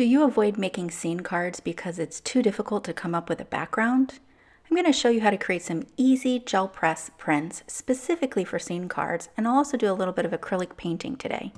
Do you avoid making scene cards because it's too difficult to come up with a background? I'm going to show you how to create some easy gel press prints specifically for scene cards, and I'll also do a little bit of acrylic painting today.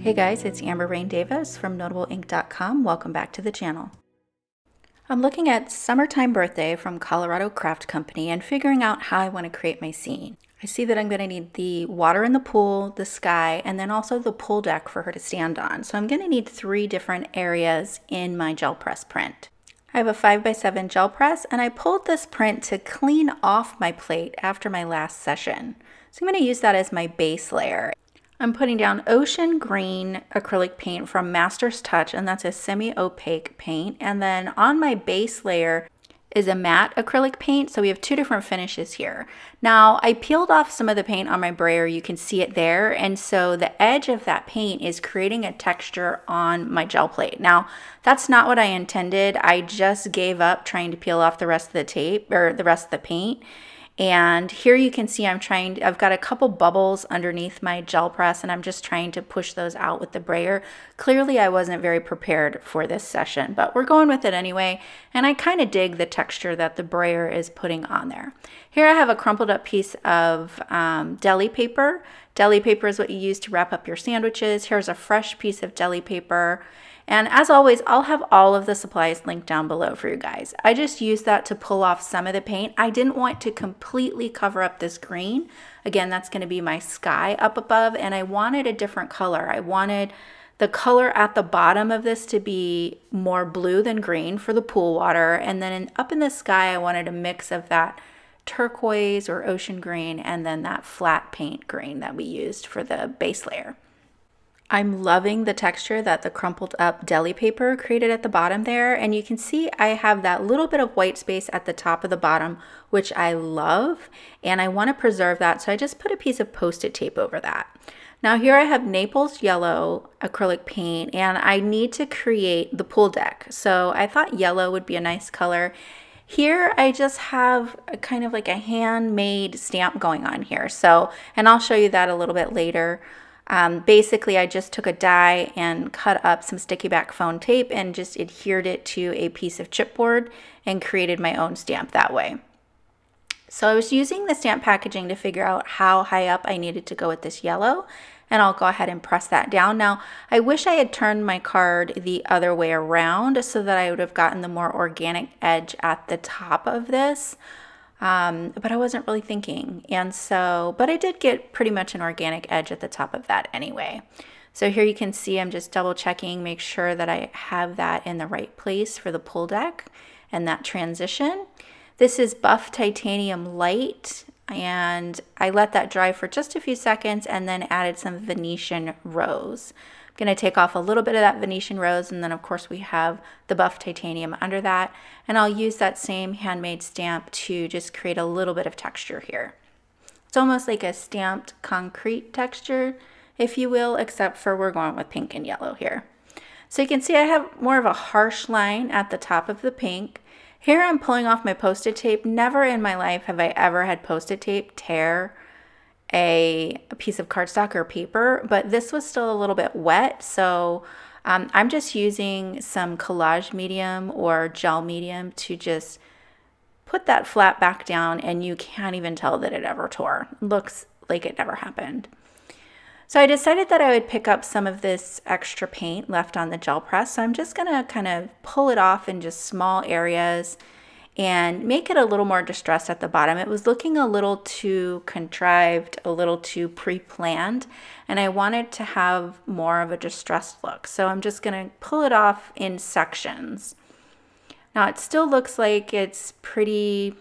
Hey guys, it's Amber Rain Davis from NotableInk.com. Welcome back to the channel. I'm looking at Summertime Birthday from Colorado Craft Company and figuring out how I want to create my scene. I see that I'm going to need the water in the pool, the sky, and then also the pool deck for her to stand on. So I'm going to need three different areas in my gel press print. I have a 5x7 gel press and I pulled this print to clean off my plate after my last session. So I'm going to use that as my base layer. I'm putting down Ocean Green acrylic paint from Master's Touch, and that's a semi-opaque paint. And then on my base layer is a matte acrylic paint, so we have two different finishes here. Now, I peeled off some of the paint on my brayer, you can see it there, and so the edge of that paint is creating a texture on my gel plate. Now, that's not what I intended. I just gave up trying to peel off the rest of the tape, or the rest of the paint, and here you can see I'm trying, I've got a couple bubbles underneath my gel press and I'm just trying to push those out with the brayer. Clearly I wasn't very prepared for this session, but we're going with it anyway. And I kind of dig the texture that the brayer is putting on there. Here I have a crumpled up piece of um, deli paper. Deli paper is what you use to wrap up your sandwiches. Here's a fresh piece of deli paper. And as always, I'll have all of the supplies linked down below for you guys. I just used that to pull off some of the paint. I didn't want to completely cover up this green. Again, that's gonna be my sky up above, and I wanted a different color. I wanted the color at the bottom of this to be more blue than green for the pool water. And then in, up in the sky, I wanted a mix of that turquoise or ocean green and then that flat paint green that we used for the base layer. I'm loving the texture that the crumpled up deli paper created at the bottom there. And you can see I have that little bit of white space at the top of the bottom, which I love. And I want to preserve that. So I just put a piece of post-it tape over that. Now here I have Naples yellow acrylic paint and I need to create the pool deck. So I thought yellow would be a nice color. Here I just have a kind of like a handmade stamp going on here. So, and I'll show you that a little bit later. Um, basically, I just took a die and cut up some sticky back foam tape and just adhered it to a piece of chipboard and created my own stamp that way. So I was using the stamp packaging to figure out how high up I needed to go with this yellow and I'll go ahead and press that down. Now, I wish I had turned my card the other way around so that I would have gotten the more organic edge at the top of this um, but I wasn't really thinking. And so, but I did get pretty much an organic edge at the top of that anyway. So here you can see I'm just double checking, make sure that I have that in the right place for the pull deck and that transition. This is Buff Titanium Light and I let that dry for just a few seconds and then added some Venetian Rose I'm going to take off a little bit of that Venetian rose and then of course we have the buff titanium under that and I'll use that same handmade stamp to just create a little bit of texture here. It's almost like a stamped concrete texture if you will except for we're going with pink and yellow here. So you can see I have more of a harsh line at the top of the pink. Here I'm pulling off my post-it tape. Never in my life have I ever had post-it tape tear a, a piece of cardstock or paper, but this was still a little bit wet. So um, I'm just using some collage medium or gel medium to just put that flat back down and you can't even tell that it ever tore. looks like it never happened. So I decided that I would pick up some of this extra paint left on the gel press. So I'm just gonna kind of pull it off in just small areas and make it a little more distressed at the bottom. It was looking a little too contrived, a little too pre-planned, and I wanted to have more of a distressed look. So I'm just gonna pull it off in sections. Now it still looks like it's pretty,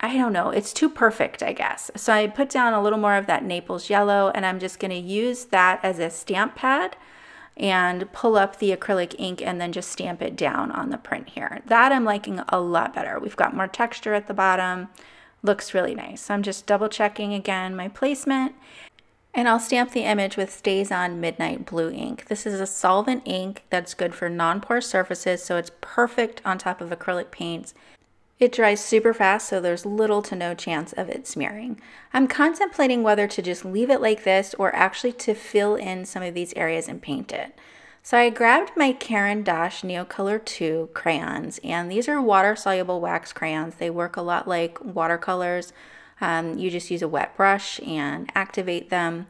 I don't know, it's too perfect, I guess. So I put down a little more of that Naples yellow and I'm just gonna use that as a stamp pad and pull up the acrylic ink and then just stamp it down on the print here. That I'm liking a lot better. We've got more texture at the bottom. Looks really nice. So I'm just double checking again my placement and I'll stamp the image with StazOn Midnight Blue ink. This is a solvent ink that's good for non-porous surfaces, so it's perfect on top of acrylic paints. It dries super fast, so there's little to no chance of it smearing. I'm contemplating whether to just leave it like this or actually to fill in some of these areas and paint it. So I grabbed my Caran d'Ache Neocolor 2 crayons, and these are water-soluble wax crayons. They work a lot like watercolors. Um, you just use a wet brush and activate them.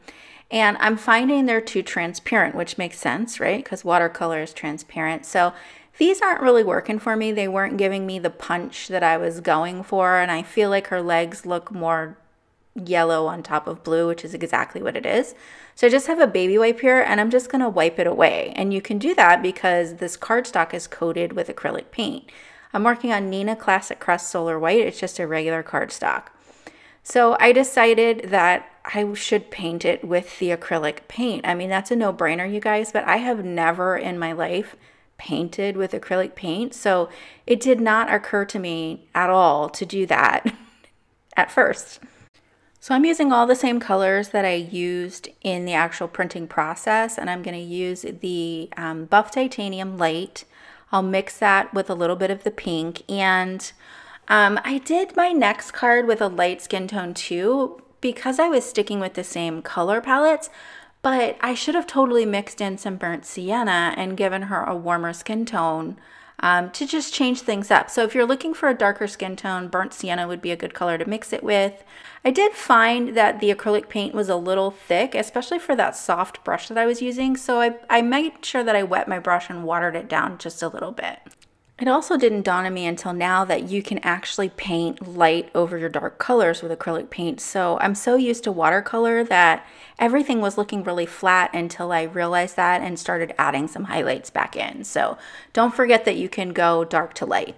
And I'm finding they're too transparent, which makes sense, right? Because watercolor is transparent. So these aren't really working for me. They weren't giving me the punch that I was going for, and I feel like her legs look more yellow on top of blue, which is exactly what it is. So I just have a baby wipe here and I'm just gonna wipe it away. And you can do that because this cardstock is coated with acrylic paint. I'm working on Neenah Classic Crest Solar White. It's just a regular cardstock. So I decided that I should paint it with the acrylic paint. I mean, that's a no-brainer, you guys, but I have never in my life painted with acrylic paint. So it did not occur to me at all to do that at first. So I'm using all the same colors that I used in the actual printing process and I'm going to use the um, Buff Titanium Light. I'll mix that with a little bit of the pink and um, I did my next card with a light skin tone too because I was sticking with the same color palettes but I should have totally mixed in some burnt sienna and given her a warmer skin tone um, to just change things up. So if you're looking for a darker skin tone, burnt sienna would be a good color to mix it with. I did find that the acrylic paint was a little thick, especially for that soft brush that I was using. So I, I made sure that I wet my brush and watered it down just a little bit. It also didn't dawn on me until now that you can actually paint light over your dark colors with acrylic paint. So I'm so used to watercolor that everything was looking really flat until I realized that and started adding some highlights back in. So don't forget that you can go dark to light.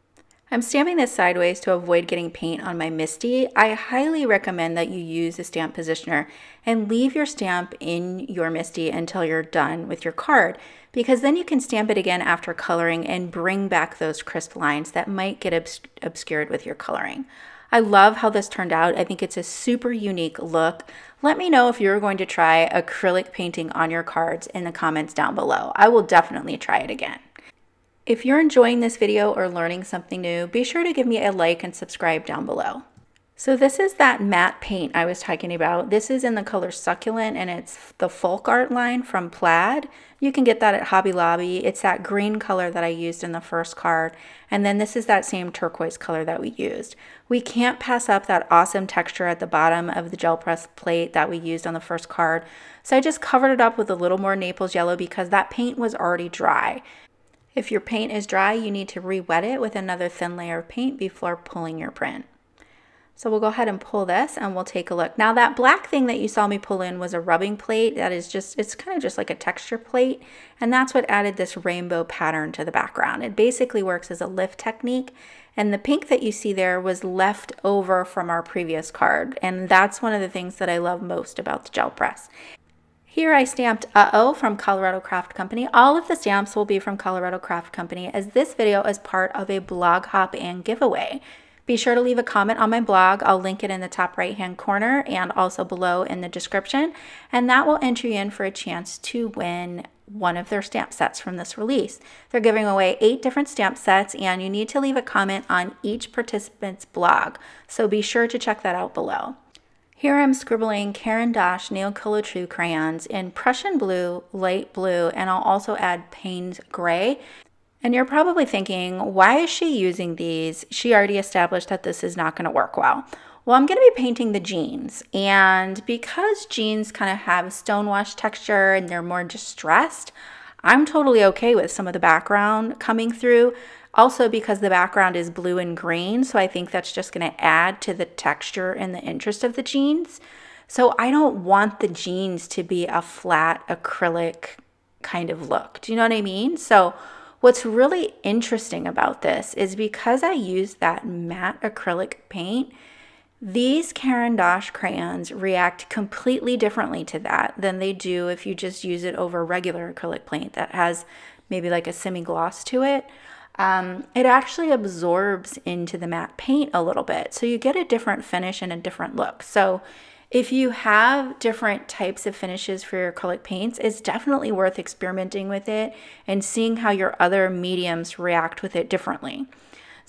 I'm stamping this sideways to avoid getting paint on my MISTI. I highly recommend that you use a stamp positioner and leave your stamp in your MISTI until you're done with your card because then you can stamp it again after coloring and bring back those crisp lines that might get obs obscured with your coloring. I love how this turned out. I think it's a super unique look. Let me know if you're going to try acrylic painting on your cards in the comments down below. I will definitely try it again. If you're enjoying this video or learning something new, be sure to give me a like and subscribe down below. So this is that matte paint I was talking about. This is in the color Succulent and it's the folk art line from Plaid. You can get that at Hobby Lobby. It's that green color that I used in the first card. And then this is that same turquoise color that we used. We can't pass up that awesome texture at the bottom of the gel press plate that we used on the first card. So I just covered it up with a little more Naples yellow because that paint was already dry. If your paint is dry, you need to re-wet it with another thin layer of paint before pulling your print. So we'll go ahead and pull this and we'll take a look. Now that black thing that you saw me pull in was a rubbing plate. That is just, it's kind of just like a texture plate. And that's what added this rainbow pattern to the background. It basically works as a lift technique. And the pink that you see there was left over from our previous card. And that's one of the things that I love most about the gel press. Here I stamped Uh-Oh from Colorado Craft Company. All of the stamps will be from Colorado Craft Company as this video is part of a blog hop and giveaway. Be sure to leave a comment on my blog. I'll link it in the top right hand corner and also below in the description. And that will enter you in for a chance to win one of their stamp sets from this release. They're giving away eight different stamp sets and you need to leave a comment on each participant's blog. So be sure to check that out below. Here I'm scribbling Caran d'Ache Neocolor True crayons in Prussian blue, light blue, and I'll also add Payne's gray. And you're probably thinking, why is she using these? She already established that this is not going to work well. Well, I'm going to be painting the jeans, and because jeans kind of have a stonewash texture and they're more distressed, I'm totally okay with some of the background coming through. Also because the background is blue and green, so I think that's just going to add to the texture and the interest of the jeans. So I don't want the jeans to be a flat acrylic kind of look. Do you know what I mean? So what's really interesting about this is because I used that matte acrylic paint, these Caran d'Ache crayons react completely differently to that than they do if you just use it over regular acrylic paint that has maybe like a semi-gloss to it um, it actually absorbs into the matte paint a little bit. So you get a different finish and a different look. So if you have different types of finishes for your acrylic paints, it's definitely worth experimenting with it and seeing how your other mediums react with it differently.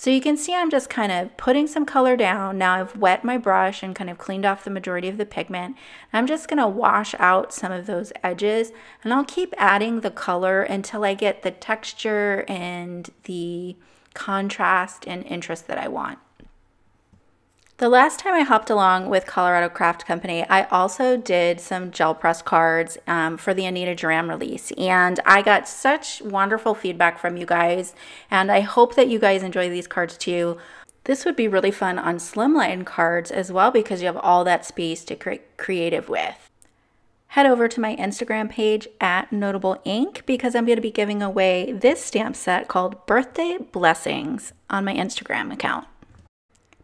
So you can see I'm just kind of putting some color down. Now I've wet my brush and kind of cleaned off the majority of the pigment. I'm just going to wash out some of those edges and I'll keep adding the color until I get the texture and the contrast and interest that I want. The last time I hopped along with Colorado Craft Company, I also did some gel press cards um, for the Anita Jeram release, and I got such wonderful feedback from you guys, and I hope that you guys enjoy these cards too. This would be really fun on slimline cards as well because you have all that space to create creative with. Head over to my Instagram page at Notable Ink because I'm going to be giving away this stamp set called Birthday Blessings on my Instagram account.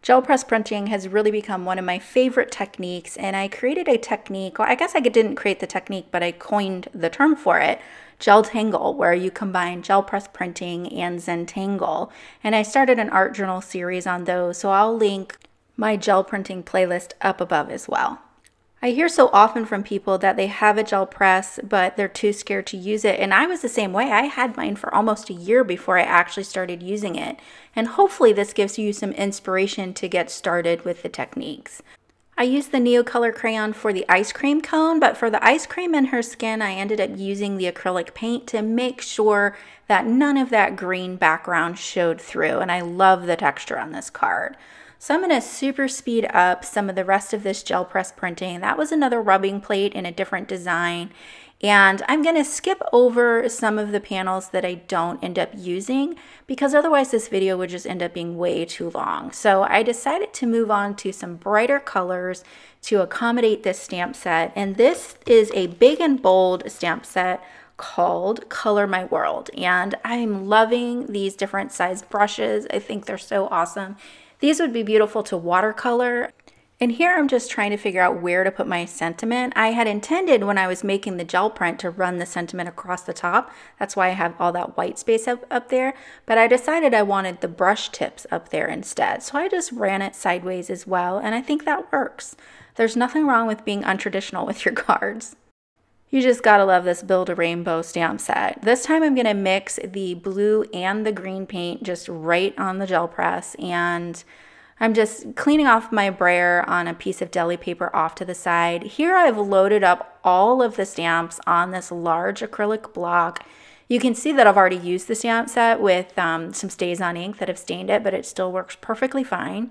Gel press printing has really become one of my favorite techniques, and I created a technique. Well, I guess I didn't create the technique, but I coined the term for it gel tangle, where you combine gel press printing and Zentangle. And I started an art journal series on those, so I'll link my gel printing playlist up above as well. I hear so often from people that they have a gel press, but they're too scared to use it. And I was the same way. I had mine for almost a year before I actually started using it. And hopefully, this gives you some inspiration to get started with the techniques. I used the Neocolor crayon for the ice cream cone, but for the ice cream in her skin, I ended up using the acrylic paint to make sure that none of that green background showed through. And I love the texture on this card. So I'm to super speed up some of the rest of this gel press printing. That was another rubbing plate in a different design. And I'm going to skip over some of the panels that I don't end up using because otherwise this video would just end up being way too long. So I decided to move on to some brighter colors to accommodate this stamp set. And this is a big and bold stamp set called Color My World. And I'm loving these different size brushes. I think they're so awesome. These would be beautiful to watercolor. And here I'm just trying to figure out where to put my sentiment. I had intended when I was making the gel print to run the sentiment across the top. That's why I have all that white space up, up there. But I decided I wanted the brush tips up there instead. So I just ran it sideways as well. And I think that works. There's nothing wrong with being untraditional with your cards. You just gotta love this Build a Rainbow stamp set. This time I'm gonna mix the blue and the green paint just right on the gel press and I'm just cleaning off my brayer on a piece of deli paper off to the side. Here I've loaded up all of the stamps on this large acrylic block. You can see that I've already used the stamp set with um, some StazOn ink that have stained it, but it still works perfectly fine.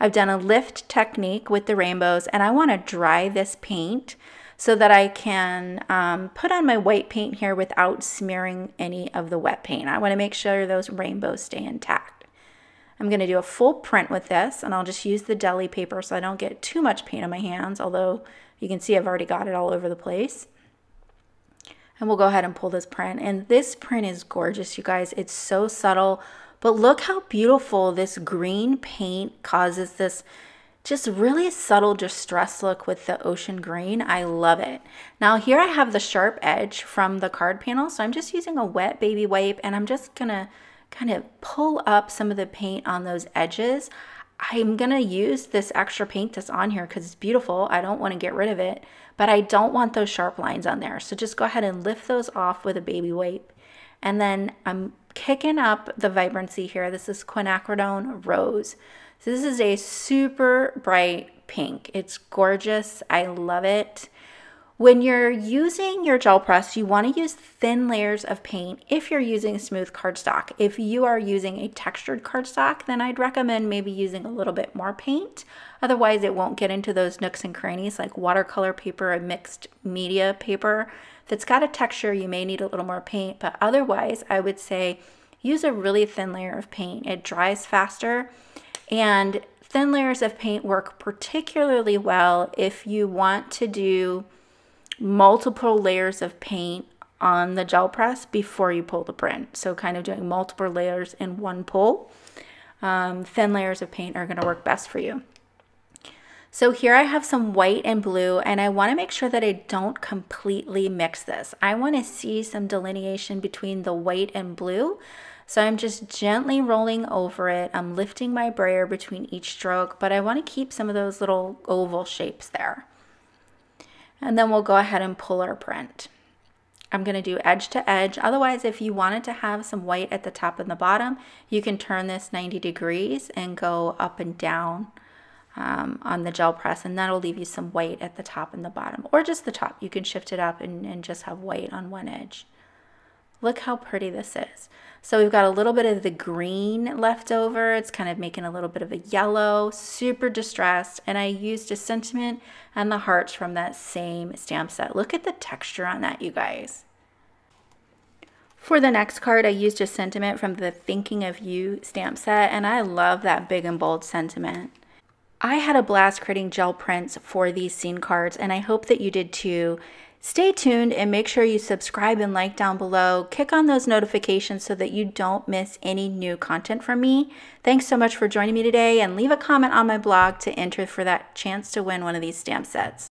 I've done a lift technique with the rainbows and I wanna dry this paint so that I can um, put on my white paint here without smearing any of the wet paint. I want to make sure those rainbows stay intact. I'm going to do a full print with this and I'll just use the deli paper so I don't get too much paint on my hands, although you can see I've already got it all over the place. And we'll go ahead and pull this print. And this print is gorgeous, you guys. It's so subtle, but look how beautiful this green paint causes this just really subtle distress look with the ocean green. I love it. Now here I have the sharp edge from the card panel. So I'm just using a wet baby wipe and I'm just gonna kind of pull up some of the paint on those edges. I'm gonna use this extra paint that's on here because it's beautiful. I don't wanna get rid of it, but I don't want those sharp lines on there. So just go ahead and lift those off with a baby wipe. And then I'm kicking up the vibrancy here. This is quinacridone rose. So this is a super bright pink. It's gorgeous. I love it. When you're using your gel press, you want to use thin layers of paint if you're using smooth cardstock. If you are using a textured cardstock, then I'd recommend maybe using a little bit more paint. Otherwise, it won't get into those nooks and crannies like watercolor paper or mixed media paper. If it's got a texture, you may need a little more paint, but otherwise, I would say use a really thin layer of paint. It dries faster and thin layers of paint work particularly well if you want to do multiple layers of paint on the gel press before you pull the print. So kind of doing multiple layers in one pull. Um, thin layers of paint are going to work best for you. So here I have some white and blue and I want to make sure that I don't completely mix this. I want to see some delineation between the white and blue so I'm just gently rolling over it. I'm lifting my brayer between each stroke, but I want to keep some of those little oval shapes there. And then we'll go ahead and pull our print. I'm going to do edge to edge. Otherwise, if you wanted to have some white at the top and the bottom, you can turn this 90 degrees and go up and down um, on the gel press and that'll leave you some white at the top and the bottom or just the top. You can shift it up and, and just have white on one edge. Look how pretty this is. So we've got a little bit of the green left over. It's kind of making a little bit of a yellow, super distressed. And I used a sentiment and the hearts from that same stamp set. Look at the texture on that, you guys. For the next card, I used a sentiment from the Thinking of You stamp set, and I love that big and bold sentiment. I had a blast creating gel prints for these scene cards, and I hope that you did too. Stay tuned and make sure you subscribe and like down below. Kick on those notifications so that you don't miss any new content from me. Thanks so much for joining me today, and leave a comment on my blog to enter for that chance to win one of these stamp sets.